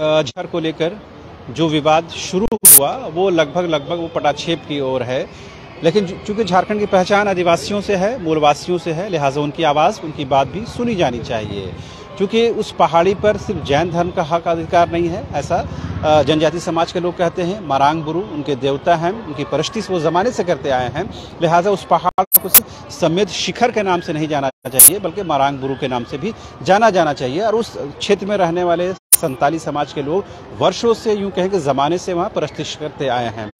झार को लेकर जो विवाद शुरू हुआ, वो लगभग लगभग वो पटाक्षेप की ओर है। लेकिन चूँकि झारखंड की पहचान आदिवासियों से है, मूलवासियों से है, लिहाजा उनकी आवाज़, उनकी बात भी सुनी जानी चाहिए। क्योंकि उस पहाड़ी पर सिर्फ़ जैन धर्म का हक अधिकार नहीं है, ऐसा जनजाति समाज के लोग कहते हैं। मारांग गुरु उनके देवता हैं, उनकी परस्ती वो ज़माने से करते आए हैं। लिहाजा उस पहाड़ को सिर्फ़ समेत शिखर के नाम से नहीं जाना चाहिए, बल्कि मारांग गुरु के नाम से भी जाना जाना चाहिए। और उस क्षेत्र में रहने वाले संताली समाज के लोग वर्षों से यूँ कहें कि ज़माने से वहाँ प्रस्तिश करते आए हैं।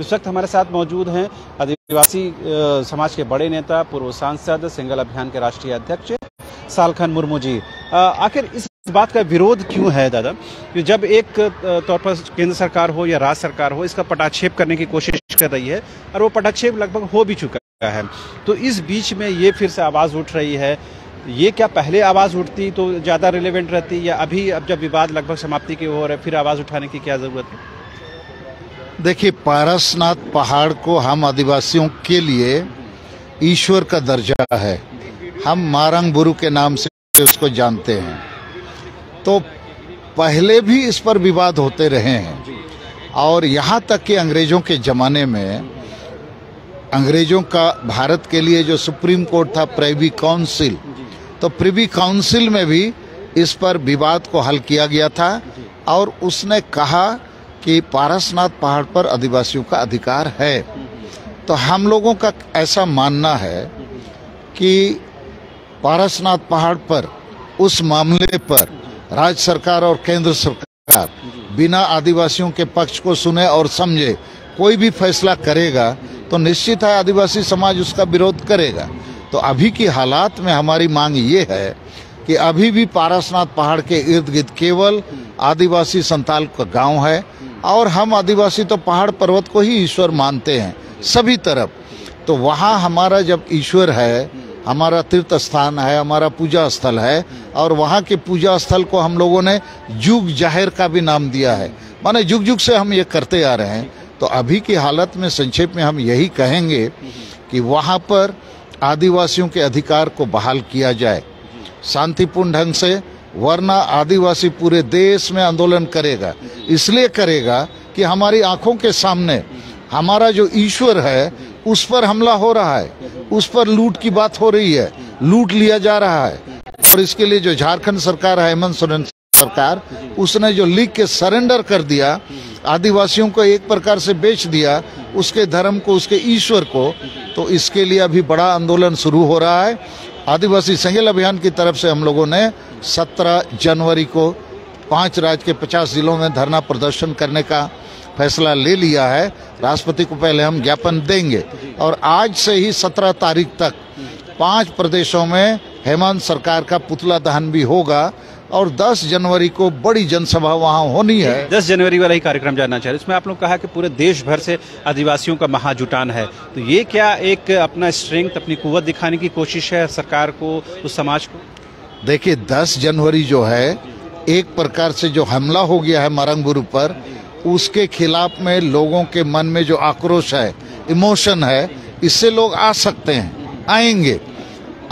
इस वक्त हमारे साथ मौजूद हैं आदिवासी समाज के बड़े नेता, पूर्व सांसद, सिंगल अभियान के राष्ट्रीय अध्यक्ष, सालखन मुर्मू जी। आखिर इस बात का विरोध क्यों है दादा? कि जब एक तौर पर केंद्र सरकार हो या राज्य सरकार हो, इसका पटाक्षेप करने की कोशिश कर रही है और वो पटाक्षेप लगभग हो भी चुका है। तो इस बीच में ये फिर से आवाज़ उठ रही है ये क्या पहले आवाज़ उठती तो ज़्यादा रिलेवेंट रहती या अभी अब जब विवाद लगभग समाप्ति की ओर है, फिर आवाज़ उठाने की क्या ज़रूरत है? देखिए, पारसनाथ पहाड़ को हम आदिवासियों के लिए ईश्वर का दर्जा है। हम मारंग बुरु के नाम से उसको जानते हैं। तो पहले भी इस पर विवाद होते रहे हैं। और यहाँ तक कि अंग्रेज़ों के ज़माने में अंग्रेज़ों का भारत के लिए जो सुप्रीम कोर्ट था प्रेवी काउंसिल तो प्रिवी काउंसिल में भी इस पर विवाद को हल किया गया था और उसने कहा कि पारसनाथ पहाड़ पर आदिवासियों का अधिकार है। तो हम लोगों का ऐसा मानना है कि पारसनाथ पहाड़ पर, उस मामले पर राज्य सरकार और केंद्र सरकार बिना आदिवासियों के पक्ष को सुने और समझे, कोई भी फैसला करेगा तो निश्चित है आदिवासी समाज उसका विरोध करेगा। तो अभी की हालात में हमारी मांग ये है कि अभी भी पारसनाथ पहाड़ के इर्द गिर्द केवल आदिवासी संताल का गाँव है और हम आदिवासी तो पहाड़ पर्वत को ही ईश्वर मानते हैं, सभी तरफ़। तो वहाँ हमारा जब ईश्वर है, हमारा तीर्थ स्थान है, हमारा पूजा स्थल है और वहाँ के पूजा स्थल को हम लोगों ने जुग ज़ाहिर का भी नाम दिया है। माने जुग जुग से हम ये करते आ रहे हैं। तो अभी की हालत में संक्षेप में हम यही कहेंगे कि वहाँ पर आदिवासियों के अधिकार को बहाल किया जाए। शांतिपूर्ण ढंग से, वरना आदिवासी पूरे देश में आंदोलन करेगा। इसलिए करेगा कि हमारी आँखों के सामने हमारा जो ईश्वर है, उस पर हमला हो रहा है। उस पर लूट की बात हो रही है। लूट लिया जा रहा है। और इसके लिए जो झारखंड सरकार है, हेमंत सोरेन सरकार, उसने जो लिख के सरेंडर कर दिया, आदिवासियों को एक प्रकार से बेच दिया, उसके धर्म को, उसके ईश्वर को तो इसके लिए अभी बड़ा आंदोलन शुरू हो रहा है। आदिवासी संगेल अभियान की तरफ़ से हम लोगों ने 17 जनवरी को पाँच राज्य के 50 जिलों में धरना प्रदर्शन करने का फैसला ले लिया है। राष्ट्रपति को पहले हम ज्ञापन देंगे। और आज से ही 17 तारीख तक पाँच प्रदेशों में हेमंत सरकार का पुतला दहन भी होगा। और 10 जनवरी को बड़ी जनसभा वहाँ होनी है। 10 जनवरी वाला ही कार्यक्रम जानना चाहिए इसमें आप लोग कहा कि पूरे देश भर से आदिवासियों का महाजुटान है। तो ये क्या एक अपना स्ट्रेंथ अपनी कुवत दिखाने की कोशिश है सरकार को उस समाज को? देखिए 10 जनवरी जो है एक प्रकार से जो हमला हो गया है मरंगुरु पर उसके खिलाफ में लोगों के मन में जो आक्रोश है इमोशन है इससे लोग आ सकते हैं आएँगे।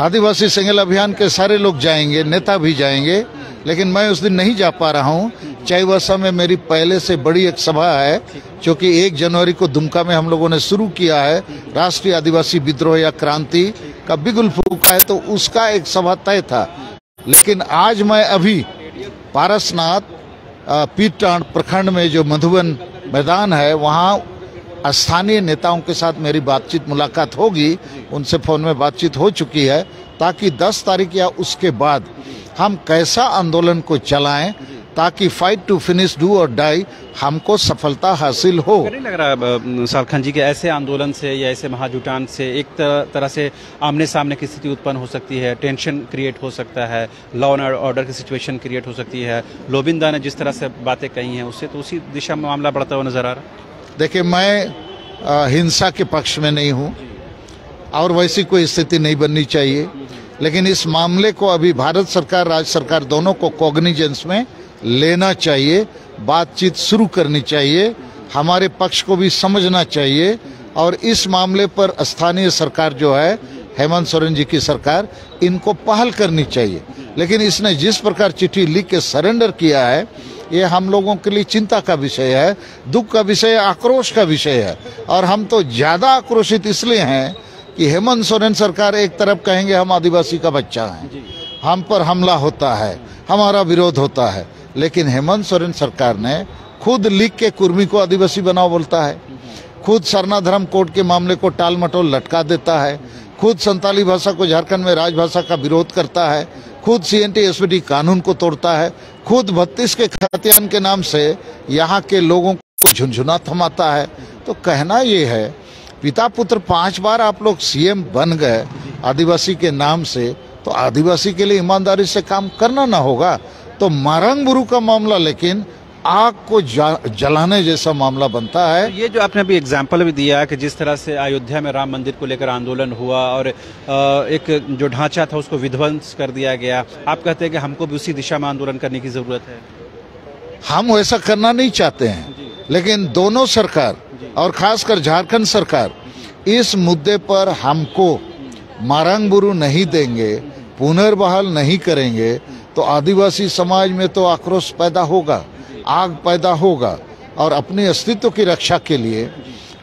आदिवासी सिंगल अभियान के सारे लोग जाएँगे नेता भी जाएँगे लेकिन मैं उस दिन नहीं जा पा रहा हूँ। चाईवासा में मेरी पहले से बड़ी एक सभा है, जो एक जनवरी को दुमका में हम लोगों ने शुरू किया है, राष्ट्रीय आदिवासी विद्रोह या क्रांति का बिगुल फूका है तो उसका एक सभा तय था। लेकिन आज मैं अभी पारसनाथ पीटाण प्रखंड में जो मधुबन मैदान है, वहाँ स्थानीय नेताओं के साथ मेरी बातचीत, मुलाकात होगी। उनसे फ़ोन में बातचीत हो चुकी है, ताकि 10 तारीख या उसके बाद हम कैसा आंदोलन को चलाएँ ताकि फाइट टू फिनिश डू और डाई हमको सफलता हासिल हो। नहीं लग रहा सालखन जी के ऐसे आंदोलन से या ऐसे महाजुटान से एक तरह से आमने सामने की स्थिति उत्पन्न हो सकती है टेंशन क्रिएट हो सकता है लॉ एंड ऑर्डर की सिचुएशन क्रिएट हो सकती है। लोबिंदा ने जिस तरह से बातें कही हैं उससे तो उसी दिशा में मामला बढ़ता हुआ नज़र आ रहा देखिए मैं हिंसा के पक्ष में नहीं हूँ और वैसी कोई स्थिति नहीं बननी चाहिए। लेकिन इस मामले को अभी भारत सरकार, राज्य सरकार दोनों को कॉग्निजेंस में लेना चाहिए, बातचीत शुरू करनी चाहिए, हमारे पक्ष को भी समझना चाहिए और इस मामले पर स्थानीय सरकार जो है, हेमंत सोरेन जी की सरकार, इनको पहल करनी चाहिए। लेकिन इसने जिस प्रकार चिट्ठी लिख के सरेंडर किया है, ये हम लोगों के लिए चिंता का विषय है, दुख का विषय आक्रोश का विषय है। और हम तो ज़्यादा आक्रोशित इसलिए हैं कि हेमंत सोरेन सरकार एक तरफ़ कहेंगे हम आदिवासी का बच्चा हैं। हम पर हमला होता है हमारा विरोध होता है लेकिन हेमंत सोरेन सरकार ने खुद लिख के कुर्मी को आदिवासी बनाओ बोलता है। खुद सरना धर्म कोड के मामले को टाल मटोल लटका देता है। खुद संताली भाषा को झारखंड में राजभाषा का विरोध करता है। खुद सी एन टी कानून को तोड़ता है। खुद बत्तीस के खतियान के नाम से यहाँ के लोगों को झुंझुना थमाता है। तो कहना ये है पिता पुत्र पाँच बार आप लोग सीएम बन गए आदिवासी के नाम से तो आदिवासी के लिए ईमानदारी से काम करना ना होगा। तो मारंग बुरु का मामला लेकिन आग को जलाने जैसा मामला बनता है। ये जो आपने अभी एग्ज़ाम्पल भी दिया कि जिस तरह से अयोध्या में राम मंदिर को लेकर आंदोलन हुआ और एक जो ढांचा था उसको विध्वंस कर दिया गया आप कहते हैं कि हमको भी उसी दिशा में आंदोलन करने की ज़रूरत है? हम वैसा करना नहीं चाहते हैं। लेकिन दोनों सरकार और खासकर झारखंड सरकार, इस मुद्दे पर हमको मारंग बुरु नहीं देंगे, पुनर्बहाल नहीं करेंगे तो आदिवासी समाज में तो आक्रोश पैदा होगा, आग पैदा होगा, और अपने अस्तित्व की रक्षा के लिए,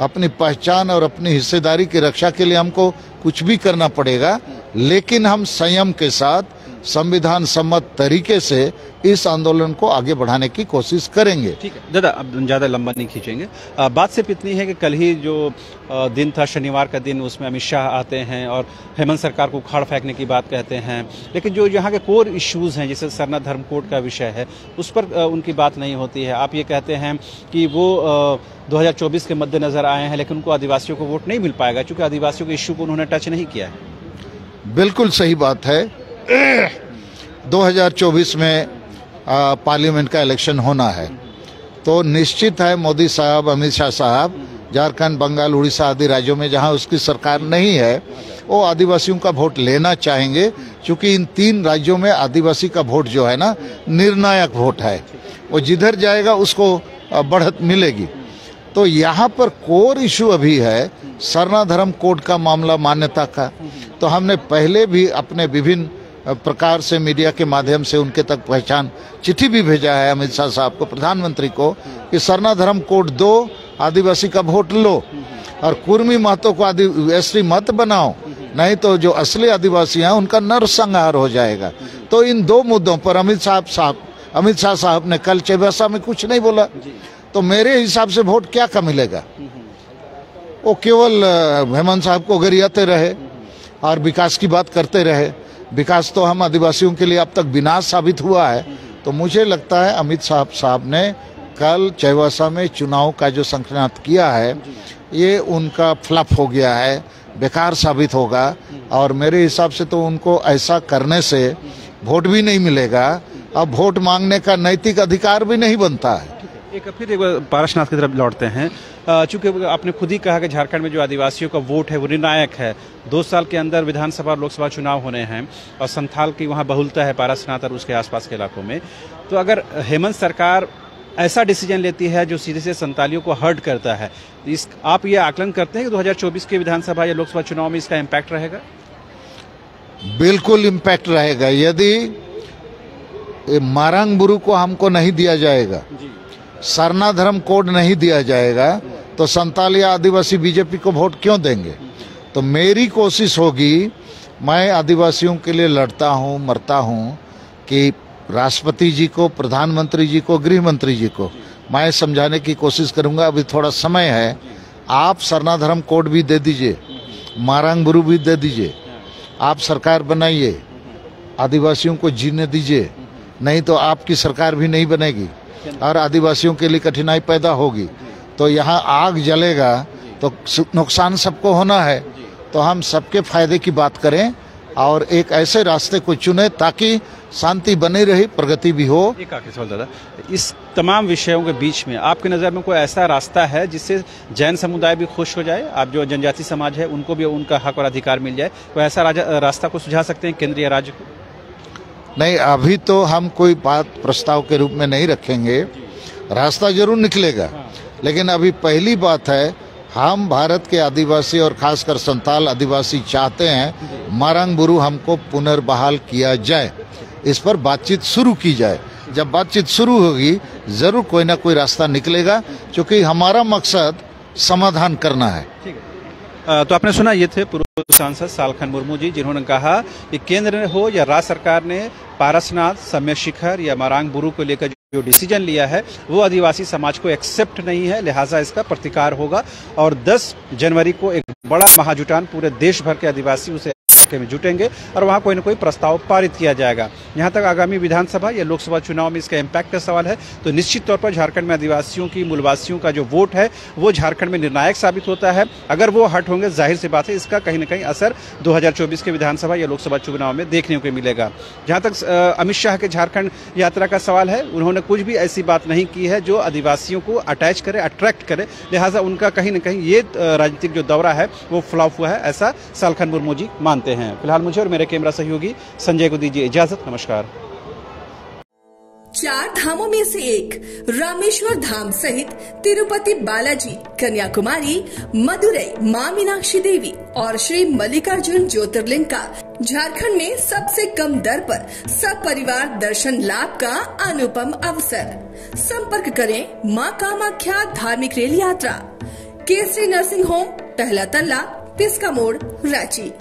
अपनी पहचान और अपनी हिस्सेदारी की रक्षा के लिए हमको कुछ भी करना पड़ेगा, लेकिन हम संयम के साथ, संविधान सम्मत तरीके से इस आंदोलन को आगे बढ़ाने की कोशिश करेंगे। ठीक है। दादा अब ज़्यादा लंबा नहीं खींचेंगे। बात सिर्फ़ इतनी है कि कल ही जो दिन था शनिवार का दिन उसमें अमित शाह आते हैं और हेमंत सरकार को उखाड़ फेंकने की बात कहते हैं। लेकिन जो यहाँ के कोर इश्यूज़ हैं जैसे सरना धर्म कोड का विषय है उस पर उनकी बात नहीं होती है। आप ये कहते हैं कि वो 2024 के मद्देनज़र आए हैं लेकिन उनको आदिवासियों को वोट नहीं मिल पाएगा क्योंकि आदिवासियों के इश्यू को उन्होंने टच नहीं किया है। बिल्कुल सही बात है। 2024 में पार्लियामेंट का इलेक्शन होना है। तो निश्चित है मोदी साहब, अमित शाह साहब, झारखंड, बंगाल, उड़ीसा आदि राज्यों में जहाँ उसकी सरकार नहीं है, वो आदिवासियों का वोट लेना चाहेंगे, क्योंकि इन तीन राज्यों में आदिवासी का वोट जो है ना, निर्णायक वोट है। वो जिधर जाएगा, उसको बढ़त मिलेगी। तो यहाँ पर कोर इशू अभी है, सरना धर्म कोड का मामला, मान्यता का। तो हमने पहले भी अपने विभिन्न प्रकार से मीडिया के माध्यम से उनके तक पहचान चिट्ठी भी भेजा है अमित शाह साहब को, प्रधानमंत्री को, कि सरना धर्म कोड दो, आदिवासी का वोट लो। और कुर्मी महतो को आदिवासी मत बनाओ, नहीं तो जो असली आदिवासी हैं, उनका नरसंहार हो जाएगा। तो इन दो मुद्दों पर अमित साहब साहब, अमित शाह साहब ने कल चेबासा में कुछ नहीं बोला। तो मेरे हिसाब से वोट क्या का मिलेगा? वो केवल हेमंत साहब को गरियाते रहे, और विकास की बात करते रहे। विकास तो हम आदिवासियों के लिए अब तक विनाश साबित हुआ है। तो मुझे लगता है अमित साहब साहब ने कल चैवासा में चुनाव का जो संक्रांत किया है, ये उनका फ्लप हो गया है, बेकार साबित होगा। और मेरे हिसाब से तो उनको ऐसा करने से वोट भी नहीं मिलेगा। अब वोट मांगने का नैतिक अधिकार भी नहीं बनता है। एक फिर एक पारसनाथ की तरफ़ लौटते हैं। चूँकि आपने खुद ही कहा कि झारखंड में जो आदिवासियों का वोट है वो निर्णायक है। दो साल के अंदर विधानसभा और लोकसभा चुनाव होने हैं और संथाल की वहाँ बहुलता है पारसनाथ और उसके आसपास के इलाकों में। तो अगर हेमंत सरकार ऐसा डिसीज़न लेती है जो सीधे से संतालियों को हर्ट करता है इस आप ये आकलन करते हैं कि 2024 के विधानसभा या लोकसभा चुनाव में इसका इम्पैक्ट रहेगा? बिल्कुल इम्पैक्ट रहेगा। यदि मारंग बुरु को हमको नहीं दिया जाएगा सरना धर्म कोड नहीं दिया जाएगा तो संताल आदिवासी बीजेपी को वोट क्यों देंगे? तो मेरी कोशिश होगी, मैं आदिवासियों के लिए लड़ता हूँ, मरता हूँ, कि राष्ट्रपति जी को, प्रधानमंत्री जी को गृह मंत्री जी को मैं समझाने की कोशिश करूँगा। अभी थोड़ा समय है, आप सरना धर्म कोड भी दे दीजिए, मारांग गुरु भी दे दीजिए, आप सरकार बनाइए, आदिवासियों को जीने दीजिए, नहीं तो आपकी सरकार भी नहीं बनेगी। और आदिवासियों के लिए कठिनाई पैदा होगी। तो यहाँ आग जलेगा तो नुकसान सबको होना है। तो हम सबके फ़ायदे की बात करें और एक ऐसे रास्ते को चुने ताकि शांति बनी रही, प्रगति भी हो। एक सवाल दादा, इस तमाम विषयों के बीच में आपकी नज़र में कोई ऐसा रास्ता है जिससे जैन समुदाय भी खुश हो जाए? आप जो जनजाति समाज है, उनको भी उनका हक और अधिकार मिल जाए। कोई ऐसा रास्ता को सुझा सकते हैं केंद्रीय राज्य को? नहीं, अभी तो हम कोई बात प्रस्ताव के रूप में नहीं रखेंगे। रास्ता ज़रूर निकलेगा, लेकिन अभी पहली बात है, हम भारत के आदिवासी और खासकर संताल आदिवासी चाहते हैं, मारंग बुरु हमको पुनर्बहाल किया जाए। इस पर बातचीत शुरू की जाए। जब बातचीत शुरू होगी, ज़रूर कोई ना कोई रास्ता निकलेगा, क्योंकि हमारा मकसद समाधान करना है। तो आपने सुना, ये थे पूर्व सांसद सालखन मुर्मू जी, जिन्होंने कहा कि केंद्र ने हो या राज्य सरकार ने पारसनाथ, सम्य शिखर या मारांग बुरु को लेकर जो डिसीज़न लिया है, वो आदिवासी समाज को एक्सेप्ट नहीं है, लिहाजा इसका प्रतिकार होगा। और 10 जनवरी को एक बड़ा महाजुटान पूरे देश भर के आदिवासी उसे इलाके में जुटेंगे और वहाँ कोई ना कोई प्रस्ताव पारित किया जाएगा। यहाँ तक आगामी विधानसभा या लोकसभा चुनाव में इसका इम्पैक्ट का सवाल है। तो निश्चित तौर पर झारखंड में आदिवासियों की, मूलवासियों का जो वोट है, वो झारखंड में निर्णायक साबित होता है। अगर वो हट होंगे, ज़ाहिर सी बात है, इसका कहीं ना कहीं असर 2024 के विधानसभा या लोकसभा चुनाव में देखने को मिलेगा। जहाँ तक अमित शाह के झारखंड यात्रा का सवाल है, उन्होंने कुछ भी ऐसी बात नहीं की है जो आदिवासियों को अटैच करे अट्रैक्ट करे। लिहाजा उनका कहीं ना कहीं ये राजनीतिक जो दौरा है, वो फ्लॉप हुआ है, ऐसा सालखन मुर्मू जी मानते हैं। फ़िलहाल मुझे और मेरे कैमरा सहयोगी संजय को दीजिए इजाज़त, नमस्कार। चार धामों में से एक, रामेश्वर धाम सहित तिरुपति बालाजी, कन्याकुमारी मदुरई माँ मीनाक्षी देवी और श्री मल्लिकार्जुन ज्योतिर्लिंग का झारखंड में सबसे कम दर पर सब परिवार दर्शन लाभ का अनुपम अवसर। संपर्क करें माँ कामाख्या धार्मिक रेल यात्रा, केसरी नर्सिंग होम, पहला तल्ला तिसका मोड़, रांची।